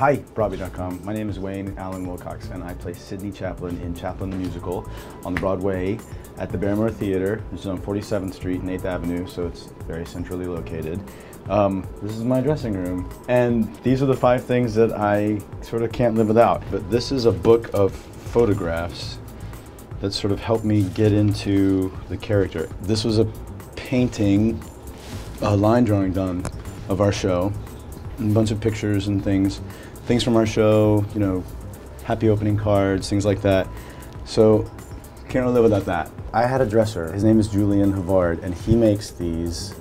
Hi, Broadway.com. My name is Wayne Alan Wilcox, and I play Sydney Chaplin in Chaplin the Musical on the Broadway at the Barrymore Theater, which is on 47th Street and 8th Avenue, so it's very centrally located. Um, this is my dressing room, and these are the five things that I sort of can't live without. But this is a book of photographs that sort of helped me get into the character. This was a painting, a line drawing done of our show, a bunch of pictures and things things from our show, you know, happy opening cards, things like that. So can't really live without that. I had a dresser. His name is Julian Havard, and he makes these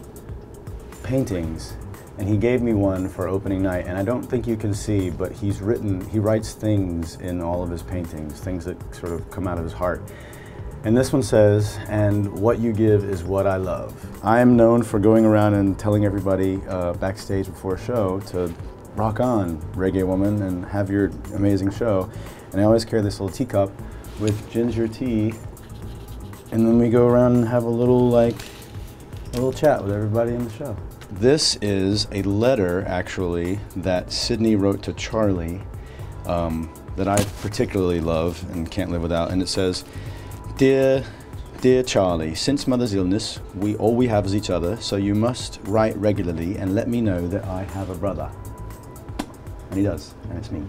paintings. And he gave me one for opening night, and I don't think you can see, but he's written, he writes things in all of his paintings, things that sort of come out of his heart. And this one says, and what you give is what I love. I am known for going around and telling everybody uh, backstage before a show to rock on, reggae woman, and have your amazing show. And I always carry this little teacup with ginger tea, and then we go around and have a little like a little chat with everybody in the show. This is a letter actually that Sydney wrote to Charlie um, that I particularly love and can't live without, and it says, "Dear." Dear Charlie, since mother's illness, we all we have is each other, so you must write regularly and let me know that I have a brother. And he does, and it's me.